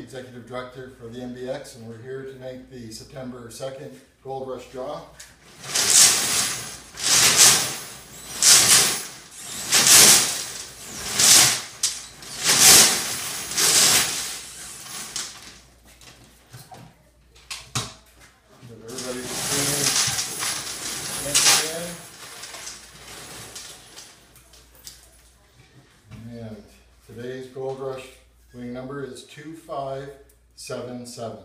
Executive Director for the NBEX, and we're here to make the September 2nd Gold Rush Draw. Today's Gold Rush wing number is 2577.